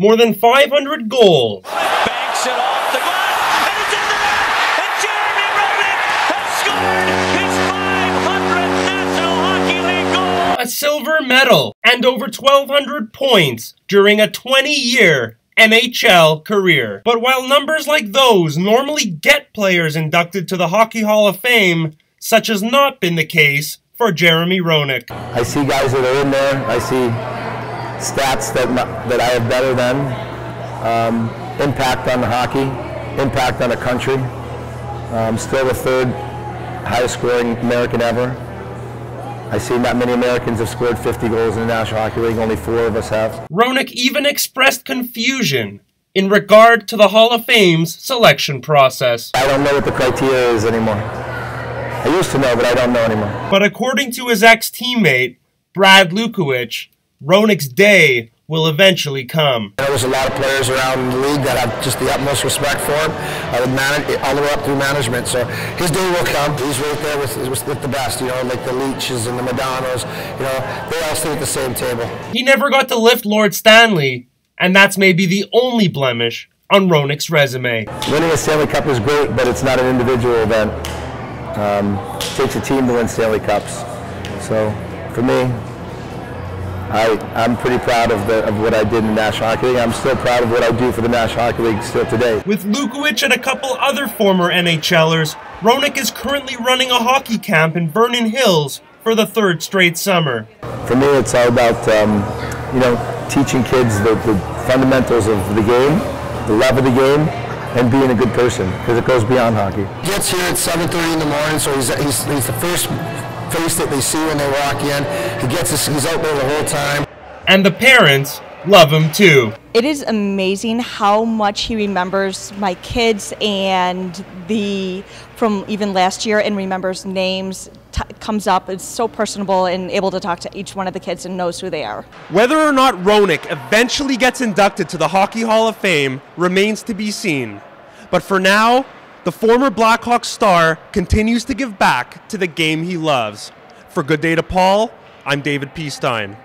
more than 500 goals. Banks it off the glass, and it's in the net, and Jeremy Roenick has scored his 500th National Hockey League goal. a silver medal, and over 1,200 points during a 20 year NHL career. But while numbers like those normally get players inducted to the Hockey Hall of Fame, such has not been the case for Jeremy Roenick. I see guys that are in there. I see stats that that I have better than. Um, impact on the hockey, impact on the country. Um, still the third highest scoring American ever. I see not many Americans have scored 50 goals in the National Hockey League. Only four of us have. Roenick even expressed confusion in regard to the Hall of Fame's selection process. I don't know what the criteria is anymore. I used to know, but I don't know anymore. But according to his ex teammate, Brad Lukowich, Roenick's day will eventually come. There's a lot of players around the league that have just the utmost respect for him, uh, man- all the way up through management. So his day will come. He's right there with, with, with the best, you know, like the Leetches and the Modanos. You know, they all sit at the same table. He never got to lift Lord Stanley, and that's maybe the only blemish on Roenick's resume. Winning a Stanley Cup is great, but it's not an individual event. Um, it takes a team to win Stanley Cups. So for me, I, I'm pretty proud of, the, of what I did in the National Hockey League. I'm still proud of what I do for the National Hockey League still today. With Lukowich and a couple other former NHLers, Roenick is currently running a hockey camp in Vernon Hills for the third straight summer. For me, it's all about um, you know teaching kids the, the fundamentals of the game, the love of the game, and being a good person because it goes beyond hockey. He gets here at 7:30 in the morning, so he's, he's, he's the first face that they see when they walk in. He gets his, he's out there the whole time. And the parents love him too. It is amazing how much he remembers my kids and the from even last year and remembers names t- comes up it's so personable and able to talk to each one of the kids and knows who they are Whether or not Roenick eventually gets inducted to the Hockey Hall of Fame remains to be seen. But for now, the former Blackhawks star continues to give back to the game he loves. For Good Day to Paul, I'm David P. Stein.